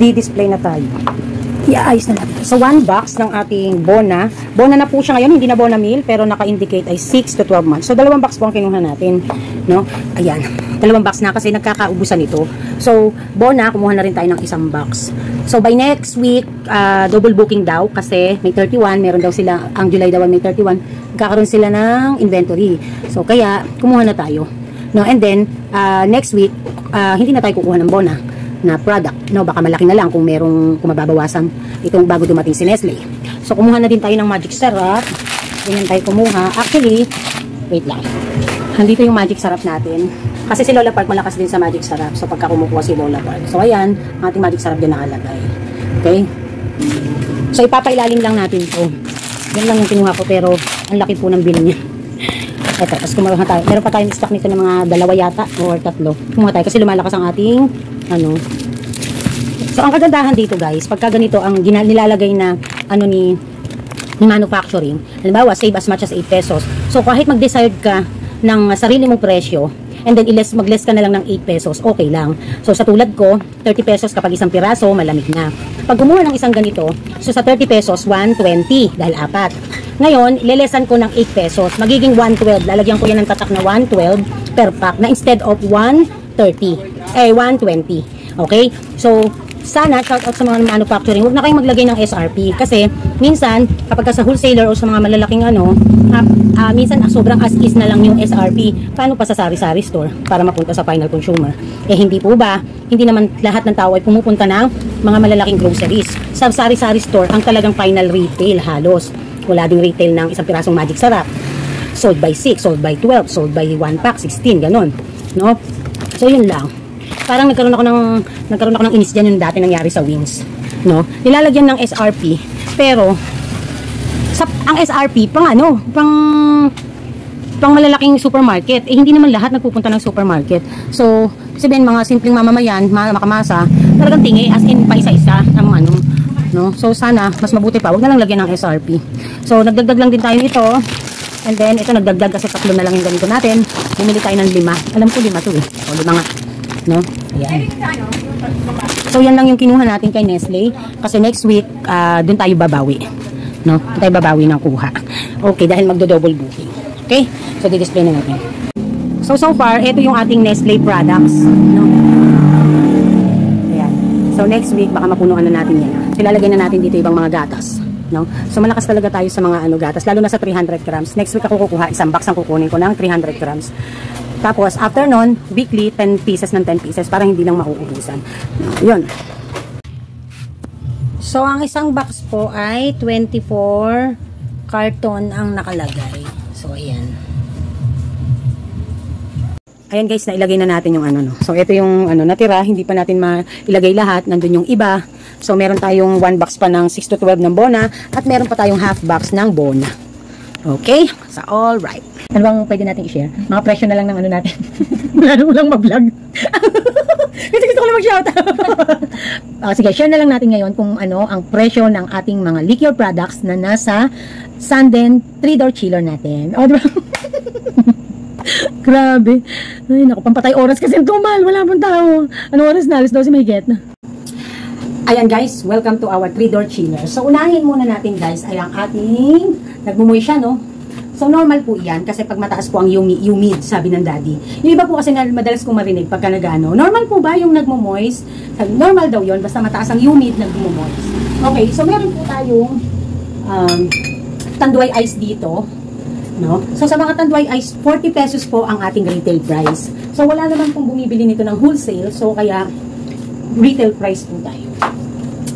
Di-display na tayo. I-ayos na natin. So, one box ng ating Bona. Bona na po siya ngayon, hindi na Bona meal, pero naka-indicate ay 6 to 12 months. So, dalawang box po ang kinuha natin. No? Ayan. Dalawang box na kasi nagkakaubusan ito. So, Bona, kumuha na rin tayo ng isang box. So, by next week, uh, double booking daw kasi may 31, meron daw sila, ang July daw may 31, kakaroon sila ng inventory. So, kaya, kumuha na tayo. No, and then, uh, next week, uh, hindi na tayo kukuha ng Bona na product. No, baka malaki na lang kung merong kung mababawasan itong bago dumating si Nestle. So kumuha na din tayo ng magic syrup. Ganyan tayo kumuha. Actually, wait lang. Handito yung magic syrup natin. Kasi si Lola Park malakas din sa magic syrup. So pagka kumukuha si Lola Park. So ayan, ating magic syrup din nakalagay. Okay? So ipapailalim lang natin to. Yan lang yung kinuha ko pero ang laki po ng bill niya. Ito, tapos kumuha tayo. Meron pa tayong stock nito ng mga dalawa yata or tatlo. Kumuha tayo kasi lumalakas ang ating ano. So, ang kagandahan dito guys, pagka ganito ang nilalagay na ano ni ni manufacturing, halimbawa, save as much as 8 pesos. So, kahit mag-decide ka ng sarili mong presyo, and then iles, mag-less ka na lang ng 8 pesos, okay lang. So, sa tulad ko, 30 pesos kapag isang piraso, malamig na. Pag kumuha ng isang ganito, so sa 30 pesos, 120 dahil apat. Ngayon, ilelesan ko ng 8 pesos, magiging 112. Lalagyan ko yan ng tatak na 112 per pack na instead of 130 eh 120. Okay? So, sana shout out sa mga manufacturing, huwag na kayong maglagay ng SRP kasi minsan kapag ka sa wholesaler o sa mga malalaking ano, uh, uh, minsan uh, sobrang as is na lang yung SRP. Paano pa sa sari-sari store para mapunta sa final consumer? Eh hindi po ba? Hindi naman lahat ng tao ay pumupunta ng mga malalaking groceries. Sa sari-sari store, ang talagang final retail halos. Wala ding retail ng isang pirasong magic sarap. Sold by 6, sold by 12, sold by 1 pack, 16, ganun. No? So yun lang parang nagkaroon ako ng nagkaroon ako ng inis diyan yung dati nangyari sa Wings no? Nilalagyan ng SRP pero sa ang SRP pang ano pang pang malalaking supermarket. Eh hindi naman lahat nagpupunta ng supermarket. So sabihin mga simpleng mamamayan makamasa talagang tingi as in pa isa-isa ang ano no? So sana mas mabuti pa. Wag na lang lagyan ng SRP so nagdagdag lang din tayo nito. And then ito nagdagdag kasi tatlo na lang yung ganito natin. Bumili tayo ng lima. Alam ko lima to eh. O lima nga no Ayan. So, yan lang yung kinuha natin kay Nestle. Kasi next week, uh, dun tayo babawi. No? Dun tayo babawi ng kuha. Okay, dahil magdo-double booking. Okay? So, di-display na natin. So, so far, ito yung ating Nestle products. No? Ayan. So, next week, baka mapunuan na natin yan. So, na natin dito ibang mga gatas. No? So malakas talaga tayo sa mga ano gatas, lalo na sa 300 grams. Next week ako kukuha, isang box ang kukunin ko ng 300 grams. Tapos, after nun, weekly, 10 pieces ng 10 pieces para hindi lang mauubusan. Yun. So, ang isang box po ay 24 carton ang nakalagay. So, ayan. Ayan guys, nailagay na natin yung ano no. So, ito yung ano natira, hindi pa natin mailagay lahat. Nandun yung iba. So, meron tayong 1 box pa ng 6 to 12 ng bona at meron pa tayong half box ng bona. Okay? So, all right. Ano bang pwede natin i-share? Mga presyo na lang ng ano natin. Wala na lang ma-vlog. Kasi gusto ko na mag-shout uh, sige, share na lang natin ngayon kung ano ang presyo ng ating mga liquor products na nasa Sanden 3-door chiller natin. O, oh, diba? Grabe. Ay, naku, pampatay oras kasi tumal. Wala pang tao. Ano oras na? Alas 12 may get na. Ayan guys, welcome to our 3-door chiller. So, unahin muna natin guys ay ang ating, nagmumoy siya no, So, normal po yan kasi pag mataas po ang humid, sabi ng daddy. Yung iba po kasi madalas kong marinig pagka nagano. Normal po ba yung nagmo-moist? Normal daw yon basta mataas ang humid nagmo-moist. Okay, so meron po tayong um, tanduay ice dito. No? So, sa mga tanduay ice, 40 pesos po ang ating retail price. So, wala naman pong bumibili nito ng wholesale. So, kaya retail price po tayo.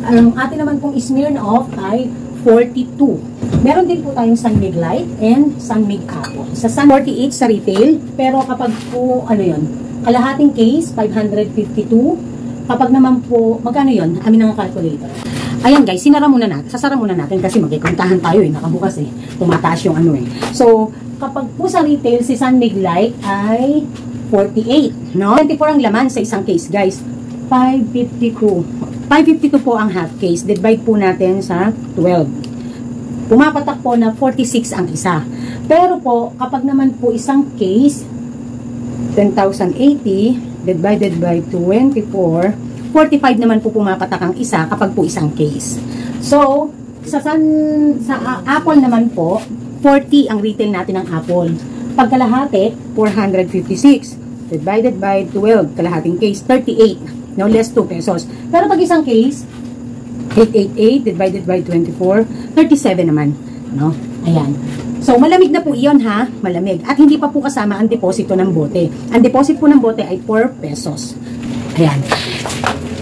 Ang atin naman pong Smirnoff ay 42. Meron din po tayong Sunmig Light and Sunmig Apple. Sa Sun 48 sa retail, pero kapag po, ano yon kalahating case, 552. Kapag naman po, magkano yon Amin ang calculator. Ayan guys, sinara muna natin. Sasara muna natin kasi magkikuntahan tayo eh. Nakabukas eh. Tumataas yung ano eh. So, kapag po sa retail, si Sunmig Light ay 48. No? 24 ang laman sa isang case guys. 552. 552 po ang half case. Divide po natin sa 12. Pumapatak po na 46 ang isa. Pero po, kapag naman po isang case, 10,080 divided by 24, 45 naman po pumapatak ang isa kapag po isang case. So, sa, san, sa uh, Apple naman po, 40 ang retail natin ng Apple. Pagkalahati, 456. Divided by 12, kalahating case, 38. No, less 2 pesos. Pero pag isang case, 888 divided by 24, 37 naman. No? Ayan. So, malamig na po iyon ha, malamig. At hindi pa po kasama ang deposito ng bote. Ang deposit po ng bote ay 4 pesos. Ayan.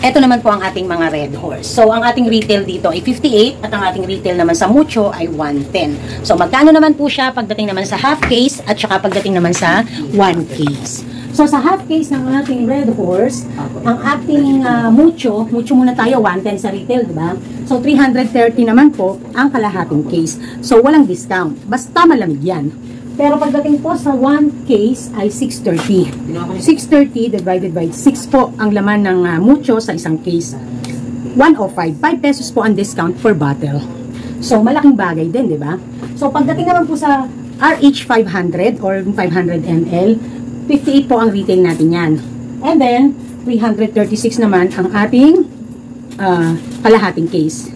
Ito naman po ang ating mga red horse. So, ang ating retail dito ay 58 at ang ating retail naman sa mucho ay 110. So, magkano naman po siya pagdating naman sa half case at saka pagdating naman sa 1 case. So, sa half case ng ating red horse, ang ating uh, mucho, mucho muna tayo, 110 sa retail, di ba? So, 330 naman po ang kalahating case. So, walang discount. Basta malamig yan. Pero pagdating po sa 1 case ay 630. 630 divided by 6 po ang laman ng uh, mucho sa isang case. 105. 5 pesos po ang discount per bottle. So, malaking bagay din, di ba? So, pagdating naman po sa RH 500 or 500 ml, 58 po ang retail natin yan. And then, 336 naman ang ating uh, kalahating case.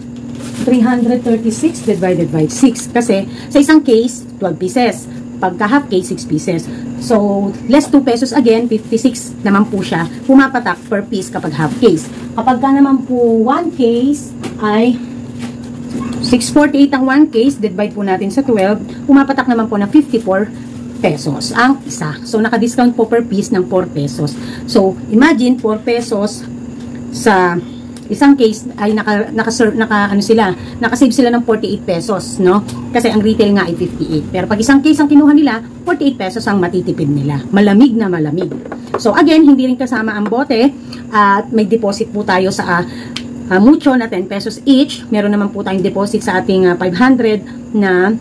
336 divided by 6 kasi sa isang case, 12 pieces pagka half case, 6 pieces. So, less 2 pesos again, 56 naman po siya, pumapatak per piece kapag half case. Kapag ka naman po 1 case ay 648 ang 1 case, divide po natin sa 12, pumapatak naman po na 54 pesos ang isa. So, naka-discount po per piece ng 4 pesos. So, imagine 4 pesos sa isang case ay naka, naka, naka ano sila, naka-save sila ng 48 pesos, no? Kasi ang retail nga ay 58. Pero pag isang case ang kinuha nila, 48 pesos ang matitipid nila. Malamig na malamig. So again, hindi rin kasama ang bote at may deposit po tayo sa uh, uh, mucho na 10 pesos each. Meron naman po tayong deposit sa ating uh, 500 na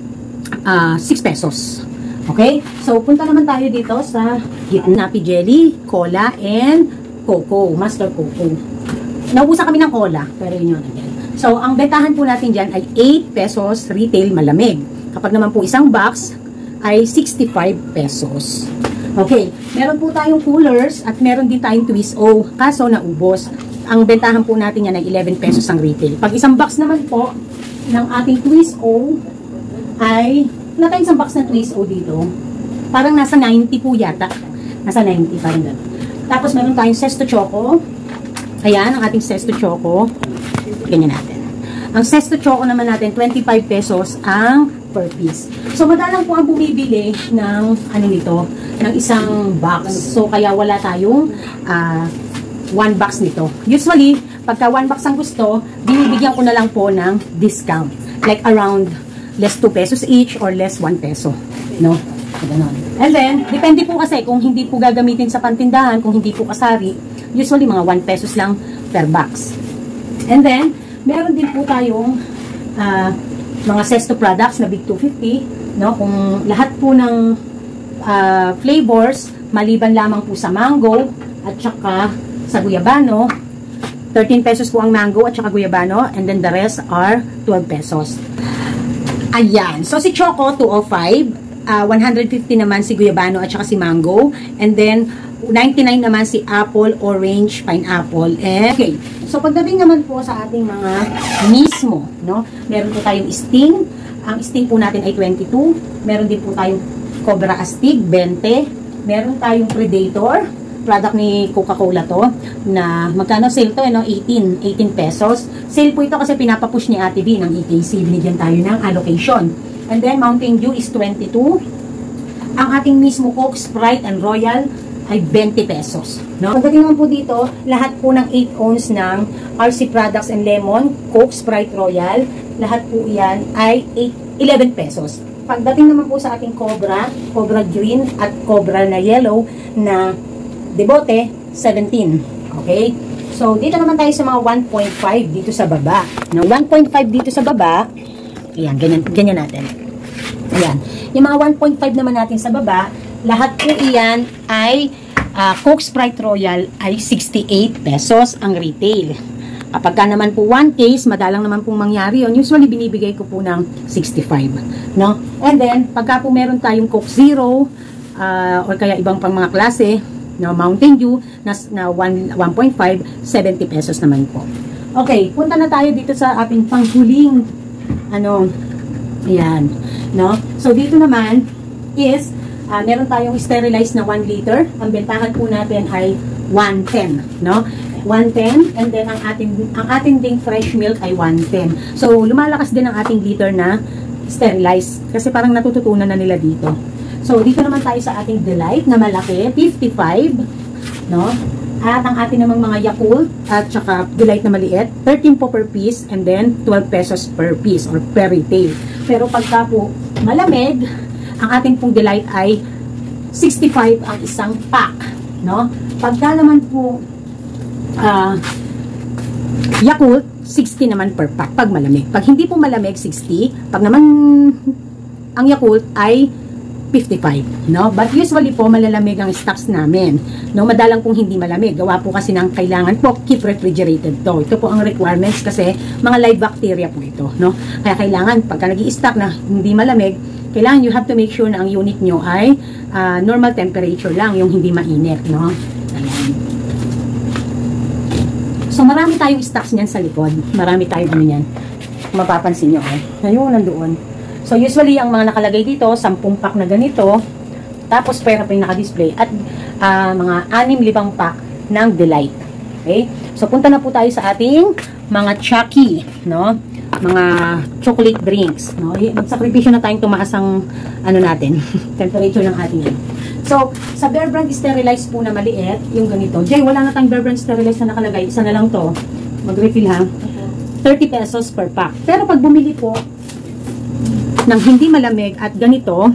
uh, 6 pesos. Okay? So, punta naman tayo dito sa Napi Jelly, Cola, and Coco, Master Coco. Naubusan kami ng cola, pero yun yun. So, ang bentahan po natin dyan ay 8 pesos retail malamig. Kapag naman po isang box ay 65 pesos. Okay, meron po tayong coolers at meron din tayong twist O, kaso naubos. Ang bentahan po natin yan ay 11 pesos ang retail. Pag isang box naman po ng ating twist O ay, tayong isang box ng twist O dito. Parang nasa 90 po yata. Nasa 90 parang gano'n. Tapos meron tayong Sesto Choco. Ayan, ang ating Sesto Choco. Ganyan natin. Ang Sesto Choco naman natin, 25 pesos ang per piece. So, madalang po ang bumibili ng, ano nito, ng isang box. So, kaya wala tayong uh, one box nito. Usually, pagka one box ang gusto, binibigyan ko na lang po ng discount. Like around less 2 pesos each or less 1 peso. No? And then, depende po kasi kung hindi po gagamitin sa pantindahan, kung hindi po kasari, Usually, mga 1 pesos lang per box. And then, meron din po tayong uh, mga Sesto products na Big 250. No? Kung lahat po ng uh, flavors, maliban lamang po sa mango at saka sa guyabano, 13 pesos po ang mango at saka guyabano and then the rest are 12 pesos. Ayan. So, si Choco, 205. Uh, 150 naman si guyabano at saka si mango. And then, 99 naman si apple, orange, pineapple. And, okay. So, pagdating naman po sa ating mga mismo, no? Meron po tayong sting. Ang sting po natin ay 22. Meron din po tayong cobra astig, 20. Meron tayong predator. Product ni Coca-Cola to. Na, magkano sale to, eh, no? 18. 18 pesos. Sale po ito kasi pinapapush ni Ate B ng EKC. Binigyan tayo ng allocation. And then, Mountain Dew is 22. Ang ating mismo Coke, Sprite, and Royal ay 20 pesos. No? Pagdating naman po dito, lahat po ng 8 ounce ng RC Products and Lemon, Coke, Sprite Royal, lahat po yan ay 8, 11 pesos. Pagdating naman po sa ating Cobra, Cobra Green at Cobra na Yellow na debote, 17. Okay? So, dito naman tayo sa mga 1.5 dito sa baba. Na 1.5 dito sa baba, ayan, ganyan, ganyan natin. Ayan. Yung mga 1.5 naman natin sa baba, lahat po iyan ay uh, Coke Sprite Royal ay 68 pesos ang retail. Kapag ka naman po one case, madalang naman pong mangyari yon Usually, binibigay ko po ng 65. No? And then, pagka po meron tayong Coke Zero, uh, or kaya ibang pang mga klase, No, Mountain Dew na, na 1, 1.5, 70 pesos naman po. Okay, punta na tayo dito sa ating panghuling ano, ayan, no? So, dito naman is, uh, meron tayong sterilized na 1 liter. Ang bentahan po natin ay 110, no? 110 and then ang ating ang ating ding fresh milk ay 110. So lumalakas din ang ating liter na sterilized kasi parang natututunan na nila dito. So dito naman tayo sa ating delight na malaki, 55, no? At ang ating namang mga Yakult at saka delight na maliit, 13 po per piece and then 12 pesos per piece or per retail. Pero pagka po malamig, ang ating pong delight ay 65 ang isang pack, no? Pagka naman po uh, Yakult, 60 naman per pack pag malamig. Pag hindi po malamig, 60. Pag naman ang Yakult ay 55, no? But usually po malalamig ang stocks namin. No, madalang pong hindi malamig. Gawa po kasi ng kailangan po keep refrigerated to. Ito po ang requirements kasi mga live bacteria po ito, no? Kaya kailangan pagka nag-i-stock na hindi malamig, kailangan you have to make sure na ang unit nyo ay uh, normal temperature lang, yung hindi mainit, no? Ayan. So, marami tayong stocks niyan sa likod. Marami tayong ano niyan. Mapapansin nyo, eh. Ayun, nandoon. So, usually, ang mga nakalagay dito, 10 pack na ganito. Tapos, pera pa yung naka-display. At uh, mga 6-5 pack ng Delight. Okay? So, punta na po tayo sa ating mga Chucky, no? Mga chocolate drinks, no? Magsakripisyo na tayong tumaas ang, ano natin, temperature ng ating. So, sa Bear Brand sterilized po na maliit, yung ganito. Jay, wala na tayong Bear Brand sterilized na nakalagay. Isa na lang to. Mag-refill ha. 30 pesos per pack. Pero pag bumili po ng hindi malamig at ganito,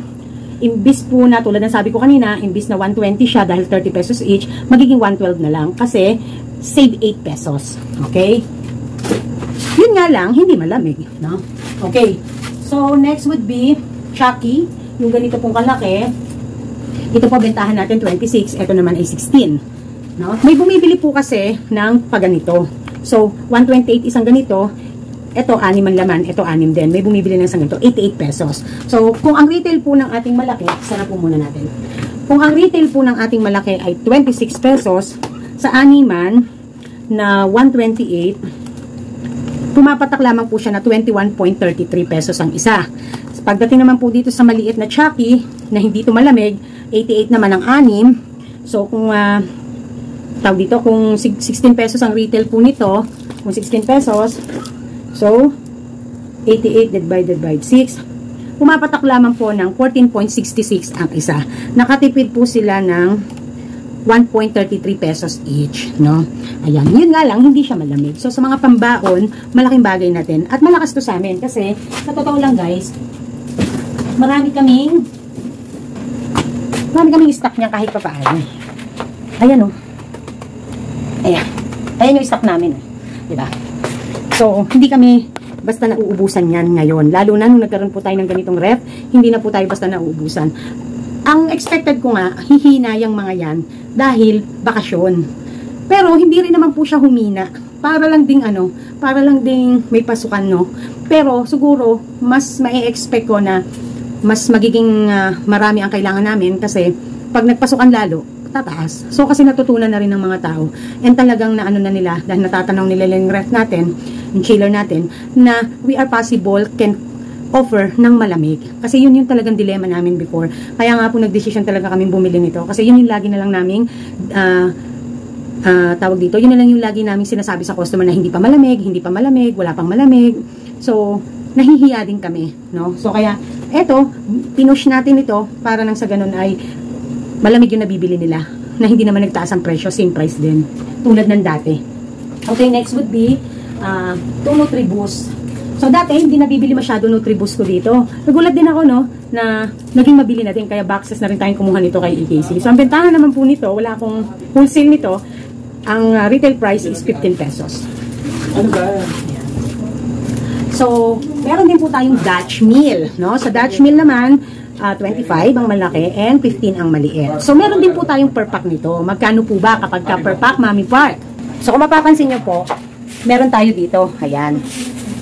imbis po na, tulad ng sabi ko kanina, imbis na 120 siya dahil 30 pesos each, magiging 112 na lang kasi save 8 pesos. Okay? Yun nga lang, hindi malamig. No? Okay. So, next would be Chucky. Yung ganito pong kalaki. Ito po bentahan natin 26, ito naman ay 16. No? May bumibili po kasi ng paganito. So, 128 isang ganito, ito anim ang laman, ito anim din. May bumibili ng isang ganito, 88 pesos. So, kung ang retail po ng ating malaki, sana po muna natin. Kung ang retail po ng ating malaki ay 26 pesos, sa animan na 128, pumapatak lamang po siya na 21.33 pesos ang isa. Pagdating naman po dito sa maliit na Chucky, na hindi ito malamig, 88 naman ang anim. So, kung uh, tawag dito, kung 16 pesos ang retail po nito, kung 16 pesos, so, 88 divided by 6, pumapatak lamang po ng 14.66 ang isa. Nakatipid po sila ng 1.33 pesos each, no? Ayan, yun nga lang, hindi siya malamig. So, sa mga pambaon, malaking bagay natin. At malakas to sa amin kasi, sa totoo lang guys, marami kaming Marami kaming stock niya kahit pa paano. Ayan. Oh. Ayan. Ayan yung stock namin. Diba? So, hindi kami basta nauubusan yan ngayon. Lalo na nung nagkaroon po tayo ng ganitong ref, hindi na po tayo basta nauubusan. Ang expected ko nga, hihina yung mga yan dahil bakasyon. Pero hindi rin naman po siya humina. Para lang ding ano, para lang ding may pasukan no. Pero siguro mas mai-expect ko na mas magiging uh, marami ang kailangan namin kasi pag nagpasukan lalo, tataas. So kasi natutunan na rin ng mga tao. And talagang na ano na nila, dahil natatanong nila yung ref natin, yung chiller natin, na we are possible can offer ng malamig. Kasi yun yung talagang dilema namin before. Kaya nga po nagdesisyon talaga kami bumili nito. Kasi yun yung lagi na lang naming uh, uh, tawag dito, yun na lang yung lagi naming sinasabi sa customer na hindi pa malamig, hindi pa malamig, wala pang malamig. So, nahihiya din kami, no? So, kaya, eto, pinush natin ito para nang sa ganun ay malamig yung nabibili nila na hindi naman nagtaas ang presyo, same price din. Tulad ng dati. Okay, next would be uh, two Nutriboost. So, dati, hindi nabibili masyado Nutriboost ko dito. Nagulat din ako, no, na naging mabili natin, kaya boxes na rin tayong kumuha nito kay EKC. So, ang bentahan naman po nito, wala akong wholesale nito, ang uh, retail price is 15 pesos. Ano ba? So, meron din po tayong Dutch meal, no? Sa Dutch meal naman, uh, ah, 25 ang malaki and 15 ang maliit. So, meron din po tayong per pack nito. Magkano po ba kapag ka per pack, Mami Park? So, kung mapapansin nyo po, meron tayo dito. Ayan.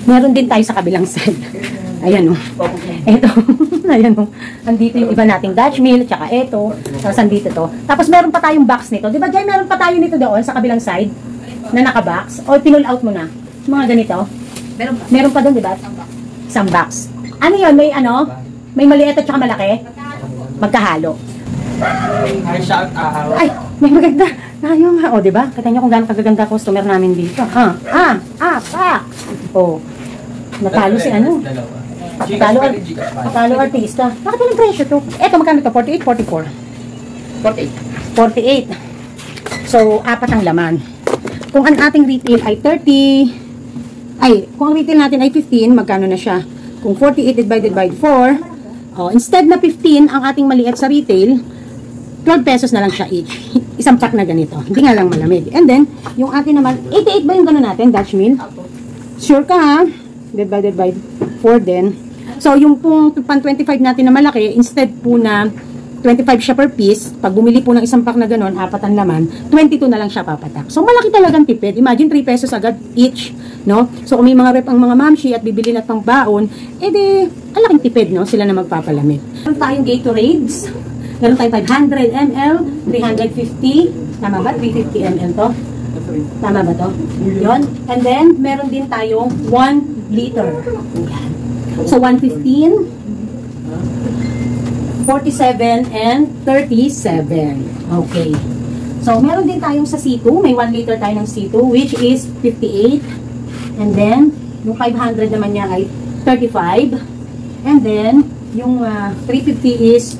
Meron din tayo sa kabilang side. Ayan o. Ito. Ayan o. Andito yung iba nating Dutch meal, tsaka ito. Tapos andito to. Tapos meron pa tayong box nito. Di ba, Jay, meron pa tayo nito doon sa kabilang side na naka-box? O, pinull out mo na. Mga ganito. Meron pa. Meron pa doon, di ba? Isang box. Ano yun? May ano? May maliit at saka malaki? Magkahalo. Hi, shout out. Ay, may maganda. Tayo nga. O, di ba? Kita niyo kung gaano kagaganda customer namin dito. Ah, ah, ah, ah. O, natalo si ano. Natalo, natalo artista. Bakit yung presyo to? Eto, magkano to? 48, 44? 48. 48. So, apat ang laman. Kung ang ating retail ay 30, ay, kung ang retail natin ay 15, magkano na siya? Kung 48 divided by 4, oh, instead na 15 ang ating maliit sa retail, 12 pesos na lang siya each. Isang pack na ganito. Hindi nga lang malamig. And then, yung atin naman, 88 ba yung gano'n natin, Dutch meal? Sure ka ha? Divided by 4 din. So, yung pong pan 25 natin na malaki, instead po na 25 siya per piece, pag bumili po ng isang pack na gano'n, apat ang laman, 22 na lang siya papatak. So, malaki talagang tipid. Imagine 3 pesos agad each, no? So, kung may mga rep ang mga mamshi at bibili na pang baon, edi, ang laking tipid, no? Sila na magpapalamig. Meron tayong Gatorades. Meron tayong 500 ml, 350, tama ba? 350 ml to? Tama ba to? Yun. And then, meron din tayong 1 liter. Yan. So, 115, 47, and 37. Okay. So, meron din tayong sa C2. May 1 liter tayo ng C2, which is 58. And then, yung 500 naman niya ay 35. And then, yung ah, 350 is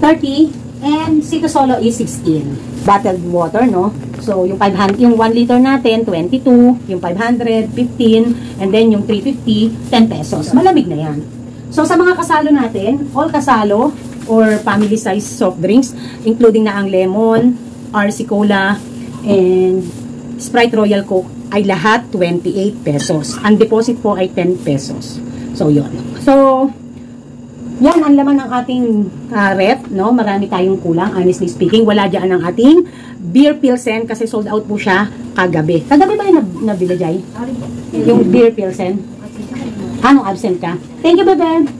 30. And C2 Solo is 16. Bottled water, no? So, yung 500, yung 1 liter natin, 22. Yung 500, 15. And then, yung 350, 10 pesos. Malamig na yan. So, sa mga kasalo natin, all kasalo or family size soft drinks, including na ang lemon, RC Cola, and Sprite Royal Coke, ay lahat 28 pesos. Ang deposit po ay 10 pesos. So, yon So, yan ang laman ng ating ah, rep, no? Marami tayong kulang, honestly speaking. Wala dyan ang ating beer pilsen kasi sold out po siya kagabi. Kagabi ba yung nab nabili, Jai? Yung beer pilsen? Anong absent ka? Thank you, bebe.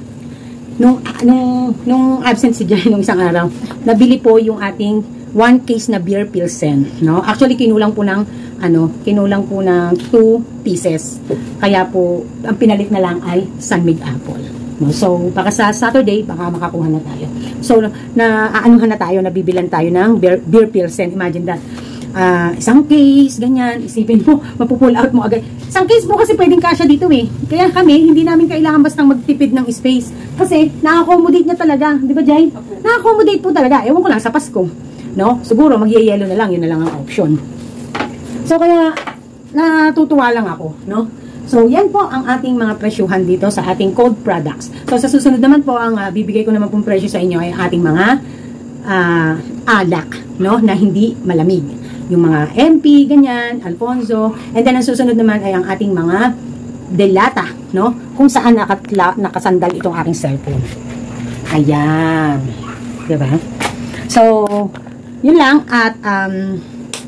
Nung, nung, nung absent si Jai nung isang araw, nabili po yung ating one case na beer pilsen, no? Actually, kinulang po ng, ano, kinulang po ng two pieces. Kaya po, ang pinalit na lang ay Sunmig Apple. No? So, baka sa Saturday, baka makakuha na tayo. So, na na tayo, nabibilan tayo ng beer, beer pilsen. Imagine that. Ah, isang case, ganyan, isipin mo, mapupull out mo agad. Isang case po kasi pwedeng kasya dito eh. Kaya kami, hindi namin kailangan basta magtipid ng space. Kasi, na-accommodate niya talaga. Di ba, Jai? Na-accommodate po talaga. Ewan ko lang sa Pasko. No? Siguro, magyayelo na lang. Yun na lang ang option. So, kaya, natutuwa lang ako, no? So, yan po ang ating mga presyuhan dito sa ating cold products. So, sa susunod naman po, ang ah, bibigay ko naman pong presyo sa inyo ay ating mga ah, alak, no? Na hindi malamig. Yung mga MP, ganyan, Alfonso. And then, ang susunod naman ay ang ating mga delata, no? Kung saan nakatla, nakasandal itong aking cellphone. Ayan. Diba? So, yun lang. At, um,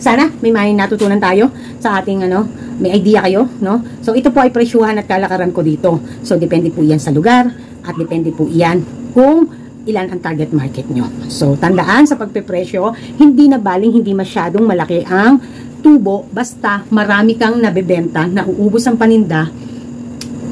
sana may may natutunan tayo sa ating ano, may idea kayo, no? So ito po ay presyuhan at kalakaran ko dito. So depende po 'yan sa lugar at depende po 'yan kung ilan ang target market nyo. So tandaan sa pagpepresyo, hindi na baling hindi masyadong malaki ang tubo basta marami kang nabebenta, nauubos ang paninda.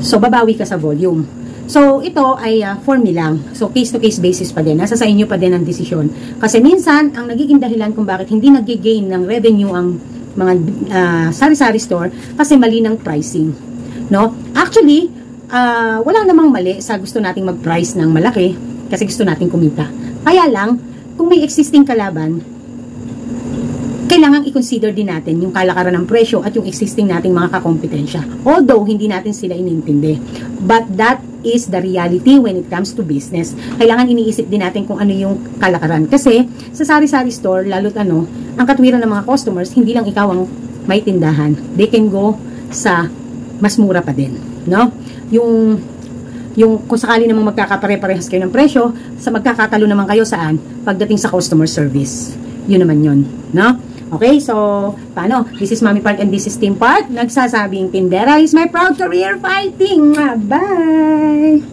So babawi ka sa volume. So, ito ay uh, for me lang. So, case-to-case basis pa din. Nasa sa inyo pa din ang desisyon. Kasi minsan, ang nagiging dahilan kung bakit hindi nag-gain ng revenue ang mga uh, sari-sari store kasi mali ng pricing. No? Actually, uh, wala namang mali sa gusto nating mag-price ng malaki kasi gusto nating kumita. Kaya lang, kung may existing kalaban, kailangan i-consider din natin yung kalakaran ng presyo at yung existing nating mga kakompetensya. Although, hindi natin sila inintindi. But that is the reality when it comes to business. Kailangan iniisip din natin kung ano yung kalakaran. Kasi, sa sari-sari store, lalo't ano, ang katwiran ng mga customers, hindi lang ikaw ang may tindahan. They can go sa mas mura pa din. No? Yung yung kung sakali namang magkakapare-parehas kayo ng presyo, sa magkakatalo naman kayo saan? Pagdating sa customer service. Yun naman yun. No? Okay, so, paano? This is Mami Park and this is Team Park. Nagsasabing, Tindera is my proud career fighting. Bye!